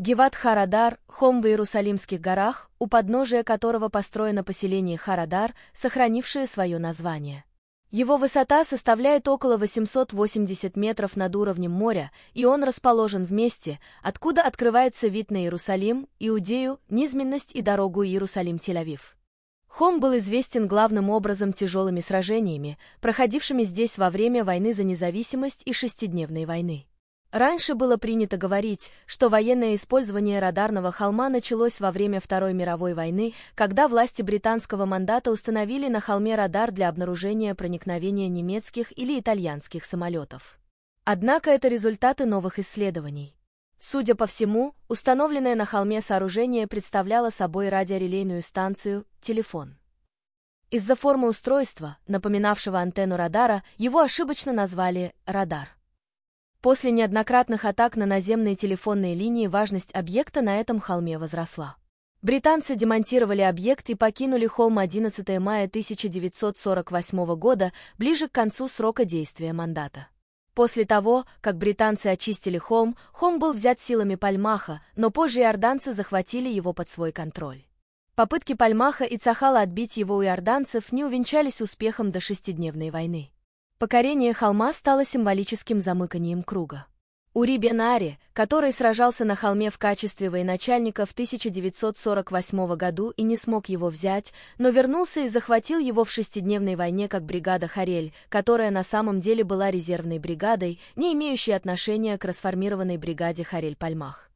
Геват Харадар, хом в Иерусалимских горах, у подножия которого построено поселение Харадар, сохранившее свое название. Его высота составляет около 880 метров над уровнем моря, и он расположен в месте, откуда открывается вид на Иерусалим, Иудею, низменность и дорогу Иерусалим-Тель-Авив. Хом был известен главным образом тяжелыми сражениями, проходившими здесь во время войны за независимость и шестидневной войны. Раньше было принято говорить, что военное использование радарного холма началось во время Второй мировой войны, когда власти британского мандата установили на холме радар для обнаружения проникновения немецких или итальянских самолетов. Однако это результаты новых исследований. Судя по всему, установленное на холме сооружение представляло собой радиорелейную станцию, телефон. Из-за формы устройства, напоминавшего антенну радара, его ошибочно назвали «радар». После неоднократных атак на наземные телефонные линии важность объекта на этом холме возросла. Британцы демонтировали объект и покинули холм 11 мая 1948 года, ближе к концу срока действия мандата. После того, как британцы очистили холм, холм был взят силами Пальмаха, но позже иорданцы захватили его под свой контроль. Попытки Пальмаха и Цахала отбить его у иорданцев не увенчались успехом до шестидневной войны. Покорение холма стало символическим замыканием круга. Ури Бенари, который сражался на холме в качестве военачальника в 1948 году и не смог его взять, но вернулся и захватил его в шестидневной войне как бригада Харель, которая на самом деле была резервной бригадой, не имеющей отношения к расформированной бригаде Харель-Пальмах.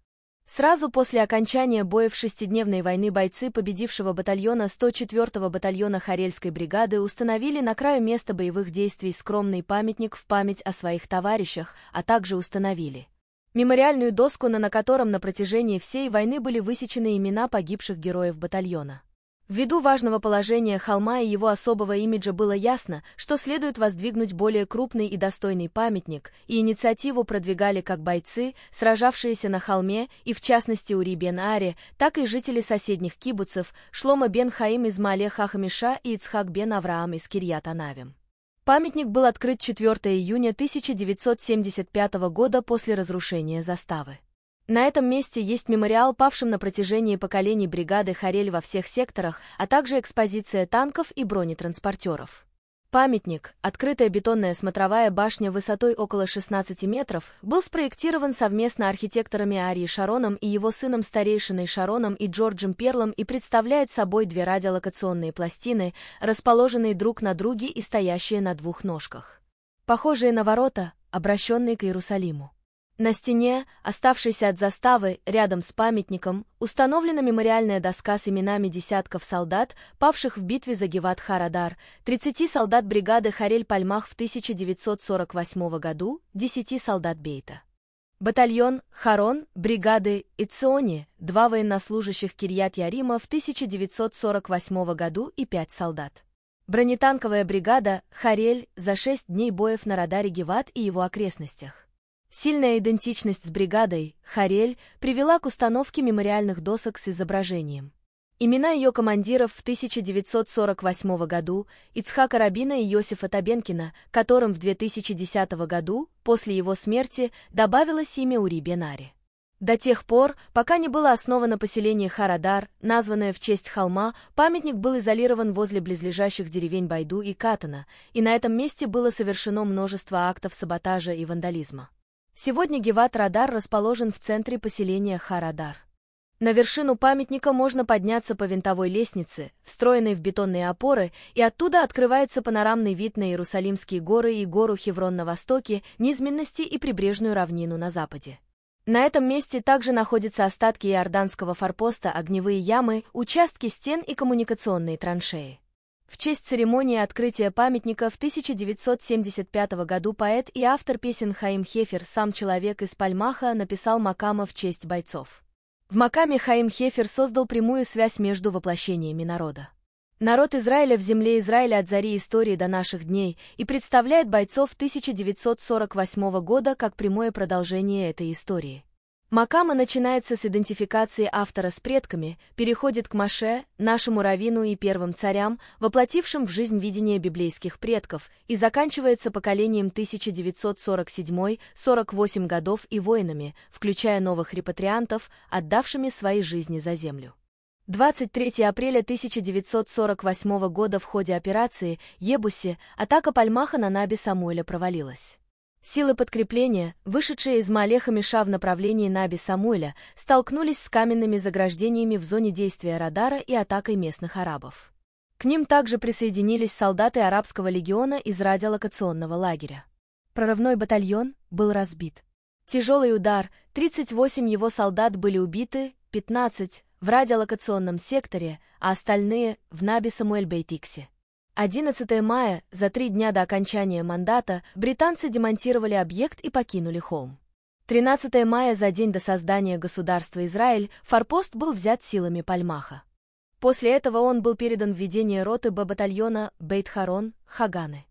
Сразу после окончания боев шестидневной войны бойцы победившего батальона 104-го батальона Харельской бригады установили на краю места боевых действий скромный памятник в память о своих товарищах, а также установили мемориальную доску, на котором на протяжении всей войны были высечены имена погибших героев батальона. Ввиду важного положения холма и его особого имиджа было ясно, что следует воздвигнуть более крупный и достойный памятник, и инициативу продвигали как бойцы, сражавшиеся на холме, и в частности Ури бен Ари, так и жители соседних кибуцев Шлома бен Хаим из Мале Хахамиша и Ицхак бен Авраам из Кирьят Анавим. Памятник был открыт 4 июня 1975 года после разрушения заставы. На этом месте есть мемориал павшим на протяжении поколений бригады Харель во всех секторах, а также экспозиция танков и бронетранспортеров. Памятник, открытая бетонная смотровая башня высотой около 16 метров, был спроектирован совместно архитекторами Арии Шароном и его сыном старейшиной Шароном и Джорджем Перлом и представляет собой две радиолокационные пластины, расположенные друг на друге и стоящие на двух ножках. Похожие на ворота, обращенные к Иерусалиму. На стене, оставшейся от заставы, рядом с памятником, установлена мемориальная доска с именами десятков солдат, павших в битве за Геват-Харадар, 30 солдат бригады Харель-Пальмах в 1948 году, 10 солдат Бейта. Батальон Харон бригады Ициони, два военнослужащих Кирьят-Ярима в 1948 году и 5 солдат. Бронетанковая бригада Харель за 6 дней боев на радаре Геват и его окрестностях. Сильная идентичность с бригадой, Харель, привела к установке мемориальных досок с изображением. Имена ее командиров в 1948 году Ицхака Рабина и Йосифа Табенкина, которым в 2010 году, после его смерти, добавилось имя Ури Бенари. До тех пор, пока не было основано поселение Харадар, названное в честь холма, памятник был изолирован возле близлежащих деревень Байду и Катана, и на этом месте было совершено множество актов саботажа и вандализма. Сегодня Геват-Радар расположен в центре поселения Харадар. На вершину памятника можно подняться по винтовой лестнице, встроенной в бетонные опоры, и оттуда открывается панорамный вид на Иерусалимские горы и гору Хеврон на востоке, низменности и прибрежную равнину на западе. На этом месте также находятся остатки иорданского форпоста, огневые ямы, участки стен и коммуникационные траншеи. В честь церемонии открытия памятника в 1975 году поэт и автор песен Хаим Хефер, сам человек из Пальмаха, написал Макама в честь бойцов. В Макаме Хаим Хефер создал прямую связь между воплощениями народа. Народ Израиля в земле Израиля от зари истории до наших дней и представляет бойцов 1948 года как прямое продолжение этой истории. Макама начинается с идентификации автора с предками, переходит к Маше, нашему раввину и первым царям, воплотившим в жизнь видение библейских предков, и заканчивается поколением 1947-48 годов и воинами, включая новых репатриантов, отдавшими свои жизни за землю. 23 апреля 1948 года в ходе операции «Ебуси» атака Пальмаха на Наби Самуэля провалилась. Силы подкрепления, вышедшие из Малеха Миша в направлении Наби Самуэля, столкнулись с каменными заграждениями в зоне действия радара и атакой местных арабов. К ним также присоединились солдаты арабского легиона из радиолокационного лагеря. Прорывной батальон был разбит. Тяжелый удар, 38 его солдат были убиты, 15 в радиолокационном секторе, а остальные в Наби Самуэль-Бейтиксе. 11 мая, за три дня до окончания мандата, британцы демонтировали объект и покинули холм. 13 мая, за день до создания государства Израиль, форпост был взят силами Пальмаха. После этого он был передан в ведение роты Б-батальона Бейт-Харон, Хаганы.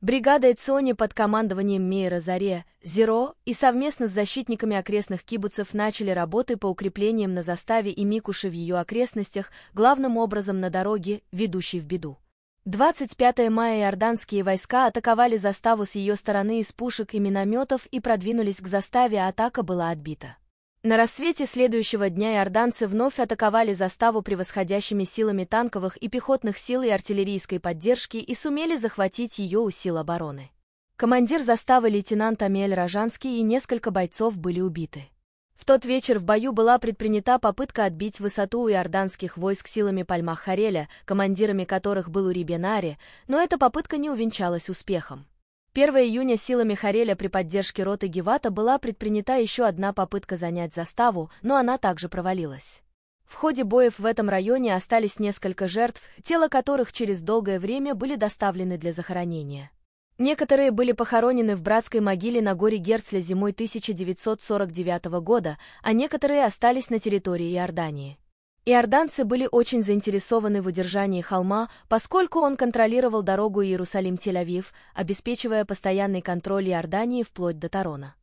Бригада Эциони под командованием Мейера Заре, Зеро и совместно с защитниками окрестных кибуцев начали работы по укреплениям на заставе и Микуши в ее окрестностях, главным образом на дороге, ведущей в беду. 25 мая иорданские войска атаковали заставу с ее стороны из пушек и минометов и продвинулись к заставе, а атака была отбита. На рассвете следующего дня иорданцы вновь атаковали заставу превосходящими силами танковых и пехотных сил и артиллерийской поддержки и сумели захватить ее у сил обороны. Командир заставы лейтенант Амель Рожанский и несколько бойцов были убиты. В тот вечер в бою была предпринята попытка отбить высоту у иорданских войск силами Пальмах-Хареля, командирами которых был Урибенари, но эта попытка не увенчалась успехом. 1 июня силами Хареля при поддержке роты Гевата была предпринята еще одна попытка занять заставу, но она также провалилась. В ходе боев в этом районе остались несколько жертв, тела которых через долгое время были доставлены для захоронения. Некоторые были похоронены в братской могиле на горе Герцля зимой 1949 года, а некоторые остались на территории Иордании. Иорданцы были очень заинтересованы в удержании холма, поскольку он контролировал дорогу Иерусалим-Тель-Авив, обеспечивая постоянный контроль Иордании вплоть до Тарона.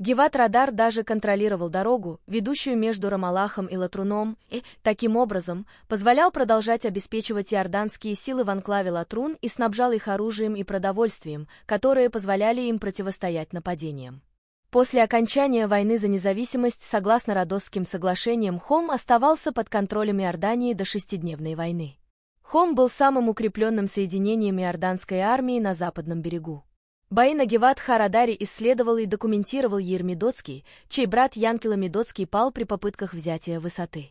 Геват-радар даже контролировал дорогу, ведущую между Рамалахом и Латруном, и, таким образом, позволял продолжать обеспечивать иорданские силы в анклаве Латрун и снабжал их оружием и продовольствием, которые позволяли им противостоять нападениям. После окончания войны за независимость, согласно Родосским соглашениям, Хом оставался под контролем Иордании до шестидневной войны. Хом был самым укрепленным соединением иорданской армии на западном берегу. Бои на Геват-Харадаре исследовал и документировал Ермидоцкий, чей брат Янкила Медоцкий пал при попытках взятия высоты.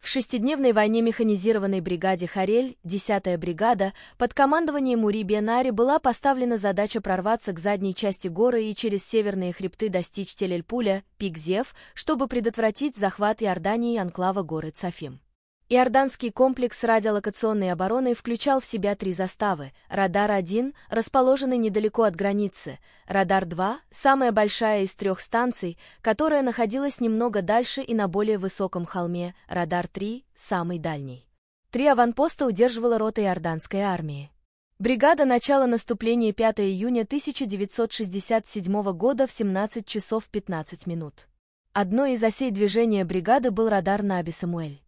В шестидневной войне механизированной бригаде «Харель» 10-я бригада под командованием Ури Бенари была поставлена задача прорваться к задней части горы и через северные хребты достичь Телельпуля, пик Зев, чтобы предотвратить захват Иордании анклава горы Цафим. Иорданский комплекс радиолокационной обороны включал в себя три заставы. Радар-1, расположенный недалеко от границы. Радар-2, самая большая из трех станций, которая находилась немного дальше и на более высоком холме. Радар-3, самый дальний. Три аванпоста удерживала рота иорданской армии. Бригада начала наступления 5 июня 1967 года в 17 часов 15 минут. Одной из осей движения бригады был радар Наби Самуэль.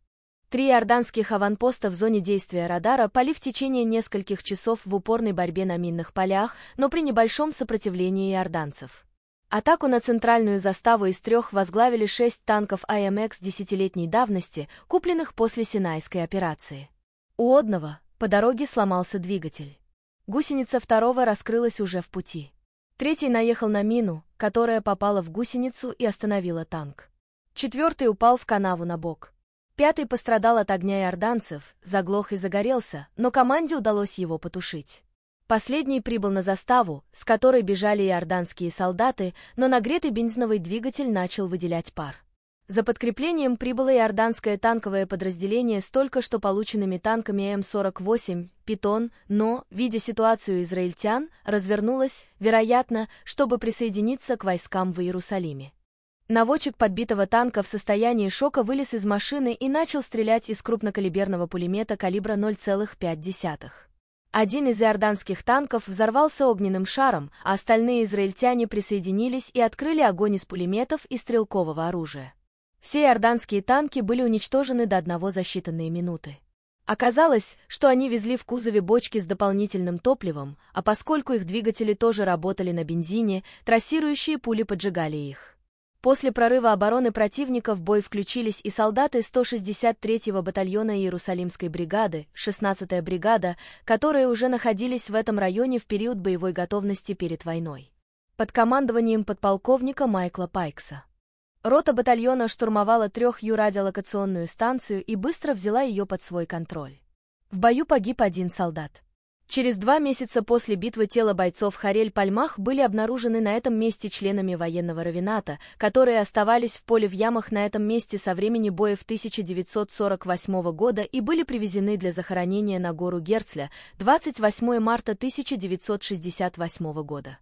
Три иорданских аванпоста в зоне действия радара пали в течение нескольких часов в упорной борьбе на минных полях, но при небольшом сопротивлении иорданцев. Атаку на центральную заставу из трех возглавили шесть танков АМХ десятилетней давности, купленных после Синайской операции. У одного по дороге сломался двигатель. Гусеница второго раскрылась уже в пути. Третий наехал на мину, которая попала в гусеницу и остановила танк. Четвертый упал в канаву на бок. Пятый пострадал от огня иорданцев, заглох и загорелся, но команде удалось его потушить. Последний прибыл на заставу, с которой бежали иорданские солдаты, но нагретый бензиновый двигатель начал выделять пар. За подкреплением прибыло иорданское танковое подразделение с только что полученными танками М-48 «Питон», но, видя ситуацию израильтян, развернулось, вероятно, чтобы присоединиться к войскам в Иерусалиме. Наводчик подбитого танка в состоянии шока вылез из машины и начал стрелять из крупнокалиберного пулемета калибра 0,5. Один из иорданских танков взорвался огненным шаром, а остальные израильтяне присоединились и открыли огонь из пулеметов и стрелкового оружия. Все иорданские танки были уничтожены до одного за считанные минуты. Оказалось, что они везли в кузове бочки с дополнительным топливом, а поскольку их двигатели тоже работали на бензине, трассирующие пули поджигали их. После прорыва обороны противника в бой включились и солдаты 163-го батальона Иерусалимской бригады, 16-я бригада, которые уже находились в этом районе в период боевой готовности перед войной. Под командованием подполковника Майкла Пайкса. Рота батальона штурмовала трех-ю-радиолокационную станцию и быстро взяла ее под свой контроль. В бою погиб один солдат. Через два месяца после битвы тела бойцов Харель-Пальмах были обнаружены на этом месте членами военного равената, которые оставались в поле в ямах на этом месте со времени боя в 1948 года и были привезены для захоронения на гору Герцля 28 марта 1968 года.